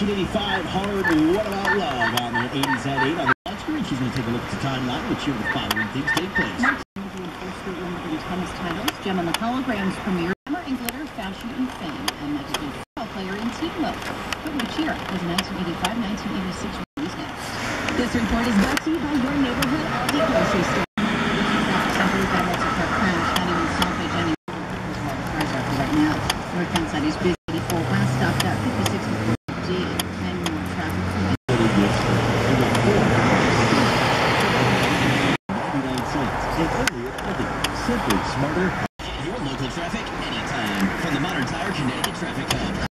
heard What About Love on the 80s at 8 on the Watch screen. She's going to take a look at the timeline, which here the following things take place. tennis titles, Jem and the Holograms premiere, Glamour and Glitter, Fashion and Fame, and next Magic football player in Team Mode. Whitney Cheer was 1985-1986 release next. This report is brought to you by your neighborhood Aldi grocery store. Northbound side is busy, 84 Simply smarter. Your local traffic anytime from the Modern Tire Connecticut Traffic Hub.